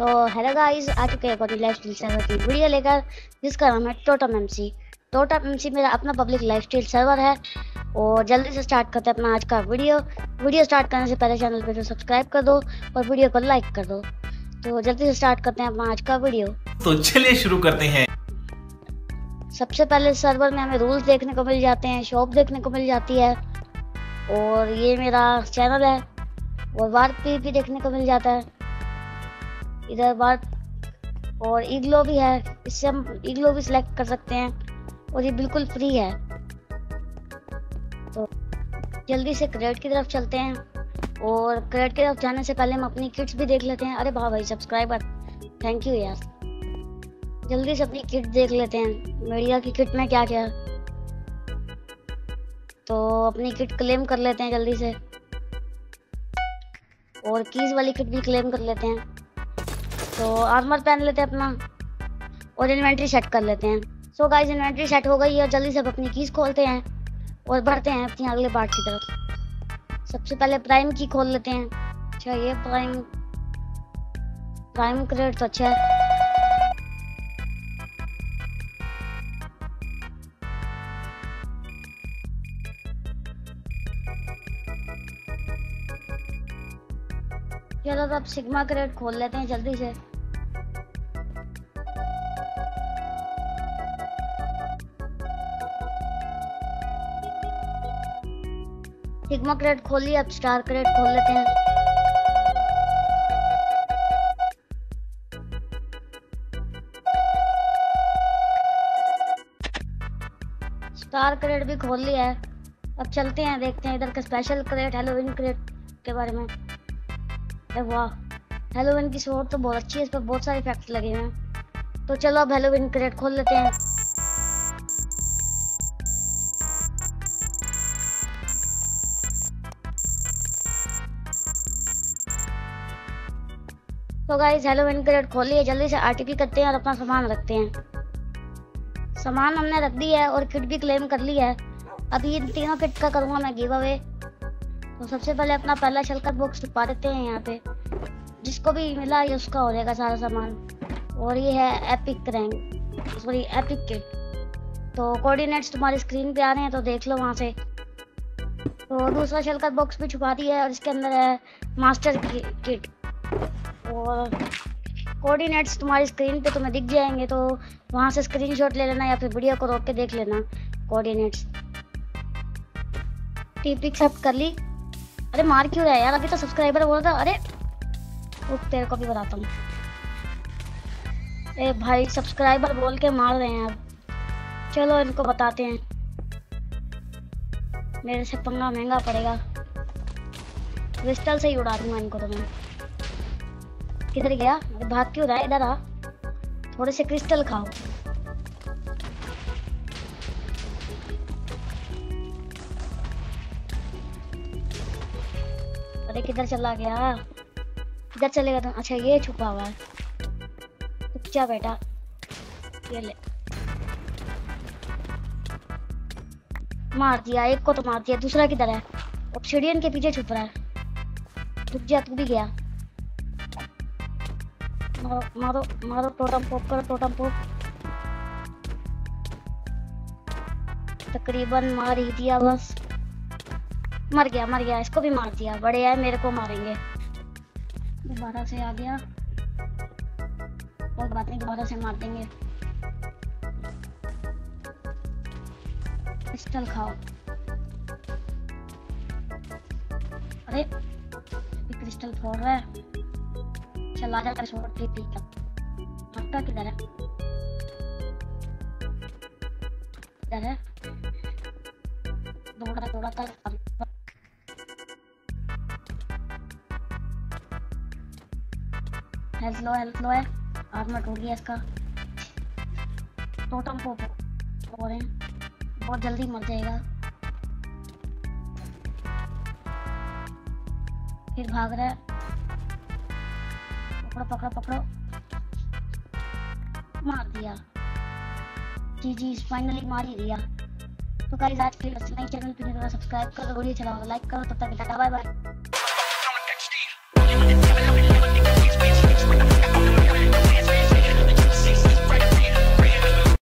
तो hello guys आ चुके हैं अपनी लाइफ स्टाइल सर्वर की वीडियो लेकर जिसका नाम है टोटम एमसी टोटम एमसी मेरा अपना पब्लिक लाइफ स्टाइल सर्वर है और जल्दी से स्टार्ट करते हैं अपना आज का वीडियो वीडियो स्टार्ट करने से पहले चैनल पे तो सब्सक्राइब कर दो और वीडियो को लाइक कर दो। तो जल्दी से स्टार्ट करते हैं अपना आज का वीडियो तो चलिए शुरू करते हैं। सबसे पहले सर्वर में हमें रूल्स देखने को मिल जाते हैं शॉप देखने को मिल जाती है और ये मेरा चैनल है और वार भी देखने को मिल जाता है। इधर बार और इग्लो भी है, इससे हम इग्लो भी सिलेक्ट कर सकते हैं, और ये बिल्कुल फ्री है। तो जल्दी से क्रेड की तरफ़ चलते हैं, और क्रेड की तरफ़ जाने से पहले हम अपनी किट्स भी देख लेते हैं। अरे वाह भाई सब्सक्राइबर थैंक यू यार। जल्दी से अपनी किट देख लेते हैं मीडिया की किट में क्या क्या। तो अपनी किट क्लेम कर लेते हैं जल्दी से, और कीज वाली किट भी क्लेम कर लेते हैं। तो आर्मर पहन लेते हैं अपना। और इन्वेंट्री सेट कर लेते हैं। सो गाइस इन्वेंट्री सेट हो गई है जल्दी से अपनी कीज खोलते हैं और बढ़ते हैं अपनी अगले पार्ट की तरफ़। सबसे पहले प्राइम की खोल लेते हैं। अच्छा ये प्राइम प्राइम क्रेड तो अच्छा है। चलो तो अब सिग्मा क्रेड खोल लेते हैं जल्दी से। सिग्मा क्रेड खोल लिया अब स्टार क्रेड खोल लेते हैं। स्टार क्रेड भी खोल लिया है। अब चलते हैं, देखते हैं इधर का स्पेशल क्रेट हेलोविन क्रेड के बारे में। वाह हेलोविन की शोर तो बहुत अच्छी है, इस पर बहुत सारे इफ़ेक्ट लगे हुए हैं। तो चलो अब हेलोविन क्रेट खोल लेते हैं। तो गाइस हेलोविन क्रेड खोल लिया, जल्दी से आरटीपी करते हैं और अपना सामान रखते हैं। सामान हमने रख दिया है और किट भी क्लेम कर लिया है। अभी इन तीनों किट का करूँगा मैं गिव अवे तो सबसे पहले अपना पहला शलकत बॉक्स छुपा देते हैं यहाँ पे। जिसको भी मिला ये उसका हो जाएगा सारा सामान। और ये है epic rank sorry epic kit तो कोऑर्डिनेट्स तुम्हारी स्क्रीन पे आ रहे हैं तो देख लो वहाँ से। तो दूसरा शलकत बॉक्स भी छुपा दिया है और इसके अंदर है मास्टर किट और कोऑर्डिनेट्स तुम्हारी स्क्रीन पे तुम्हें दिख जाएँगे तो वहाँ से स्क्रीनशॉट ले लेना या फिर वीडियो को रोक के देख लेना कोऑर्डिनेट्स टीपी एक्सेप्ट कर ली। अरे मार क्यों रहा है यार? अभी तो सब्सक्राइबर बोल रहा था, अरे रुक, तेरे को भी बताता हूँ। ए भाई सब्सक्राइबर बोल के मार रहे हैं अब। चलो, इनको बताते हैं। मेरे से पंगा महँगा पड़ेगा। क्रिस्टल से ही उड़ा दूँगा इनको तो मैं किधर गया? भाग क्यों रहा है? इधर आ। थोड़े से क्रिस्टल खाओ। अरे किधर चला गया? किधर चलेगा तुम अच्छा ये छुपा हुआ है। जा बेटा। ये ले। मार दिया। एक को तो मार दिया। दूसरा किधर है? ऑप्सीडियन के पीछे छुप रहा है। रुक जा, तू भी गया। मारो मारो मारो टोटम पोप करो, टोटम पोप। तकरीबन मार ही दिया बस। मर गया मर गया, इसको भी मार दिया। बड़े आए मेरे को मारेंगे। दोबारा से आ गया। और बात नहीं, दोबारा से मार देंगे। क्रिस्टल खाओ। अरे क्रिस्टल फोड़ रहा है। चला जा छोड़ पी पी का आपका किधर है किधर है दौड़ा दौड़ा कर हेल्थ लो हेल्थ लो है। आर्मर टूट गया इसका। टोटम को हो रहे हैं। बहुत जल्दी मर जाएगा। फिर भाग रहा है। पकड़ो पकड़ो पकड़ो। मार दिया। जी जी फाइनली मार ही दिया। तो गाइस आज के लिए बस नहीं चैनल पे सब्सक्राइब करो वीडियो चलाओ लाइक करो, तब तक बाय बाय